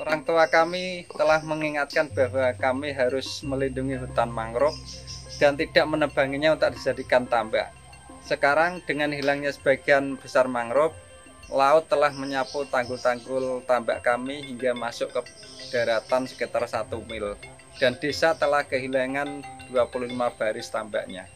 Orang tua kami telah mengingatkan bahwa kami harus melindungi hutan mangrove dan tidak menebanginya untuk dijadikan tambak. Sekarang dengan hilangnya sebagian besar mangrove, laut telah menyapu tanggul-tanggul tambak kami hingga masuk ke daratan sekitar satu mil dan desa telah kehilangan 25 baris tambaknya.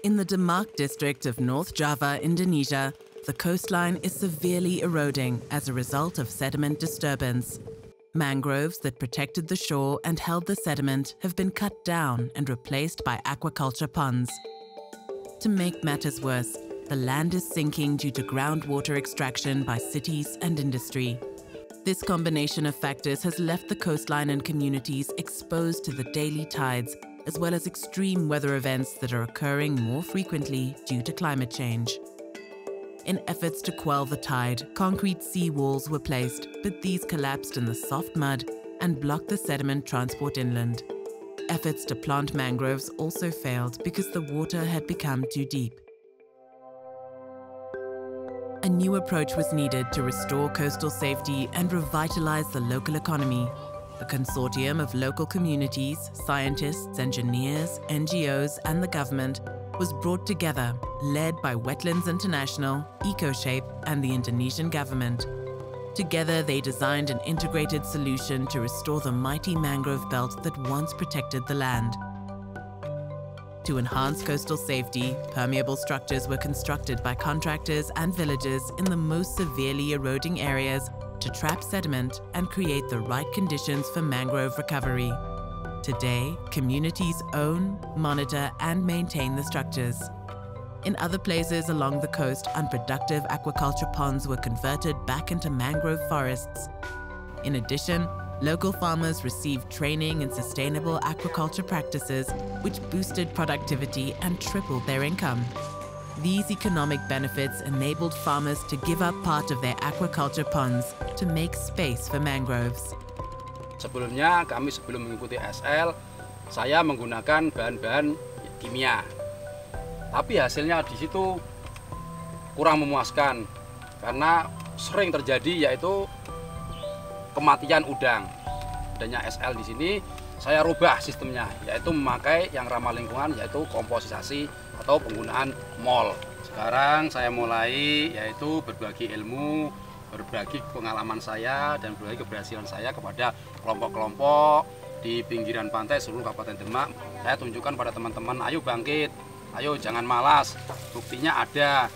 In the Demak district of North Java, Indonesia, the coastline is severely eroding as a result of sediment disturbance. Mangroves that protected the shore and held the sediment have been cut down and replaced by aquaculture ponds. To make matters worse, the land is sinking due to groundwater extraction by cities and industry. This combination of factors has left the coastline and communities exposed to the daily tides, as well as extreme weather events that are occurring more frequently due to climate change. In efforts to quell the tide, concrete sea walls were placed, but these collapsed in the soft mud and blocked the sediment transport inland. Efforts to plant mangroves also failed because the water had become too deep. A new approach was needed to restore coastal safety and revitalize the local economy. A consortium of local communities, scientists, engineers, NGOs, and the government was brought together, led by Wetlands International, EcoShape, and the Indonesian government. Together, they designed an integrated solution to restore the mighty mangrove belt that once protected the land. To enhance coastal safety, permeable structures were constructed by contractors and villagers in the most severely eroding areas to trap sediment and create the right conditions for mangrove recovery. Today, communities own, monitor, and maintain the structures. In other places along the coast, unproductive aquaculture ponds were converted back into mangrove forests. In addition, local farmers received training in sustainable aquaculture practices, which boosted productivity and tripled their income. These economic benefits enabled farmers to give up part of their aquaculture ponds to make space for mangroves. Sebelumnya kami sebelum mengikuti SL, saya menggunakan bahan-bahan kimia. Tapi hasilnya di situ kurang memuaskan karena sering terjadi yaitu kematian udang. Adanya SL di sini saya rubah sistemnya yaitu memakai yang ramah lingkungan yaitu komposisasi atau penggunaan mol. Sekarang saya mulai yaitu berbagi ilmu berbagi pengalaman saya dan berbagi keberhasilan saya kepada kelompok-kelompok di pinggiran pantai seluruh Kabupaten Demak. Saya tunjukkan pada teman-teman, ayo bangkit, ayo jangan malas, buktinya ada.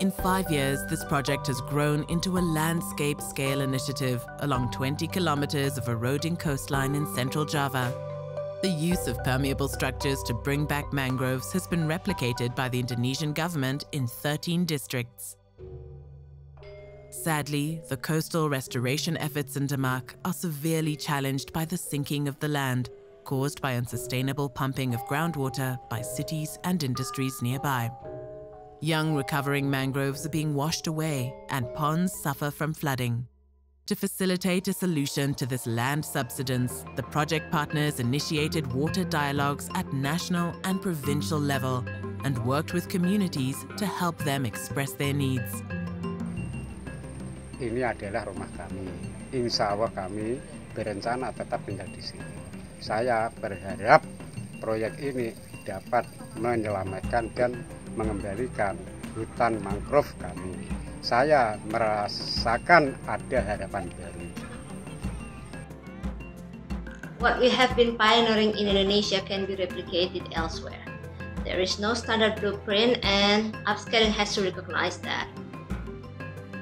In five years, this project has grown into a landscape scale initiative along 20 kilometers of eroding coastline in central Java. The use of permeable structures to bring back mangroves has been replicated by the Indonesian government in 13 districts. Sadly, the coastal restoration efforts in Demak are severely challenged by the sinking of the land caused by unsustainable pumping of groundwater by cities and industries nearby. Young recovering mangroves are being washed away and ponds suffer from flooding. To facilitate a solution to this land subsidence, the project partners initiated water dialogues at national and provincial level and worked with communities to help them express their needs. Ini adalah rumah kami. Insya Allah kami berencana tetap tinggal di sini. Saya berharap proyek ini dapat menyelamatkan dan mengembalikan hutan mangrove kami. Saya merasakan ada harapan baru. What we have been pioneering in Indonesia can be replicated elsewhere. There is no standard blueprint and upscaling has to recognize that.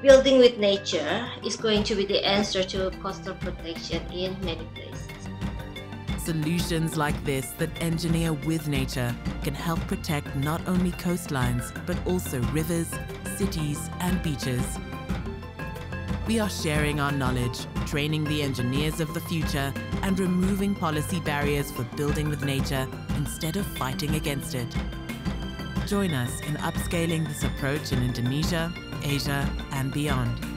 Building with nature is going to be the answer to coastal protection in many places. Solutions like this that engineer with nature can help protect not only coastlines, but also rivers, cities, and beaches. We are sharing our knowledge, training the engineers of the future, and removing policy barriers for building with nature instead of fighting against it. Join us in upscaling this approach in Indonesia, Asia, and beyond.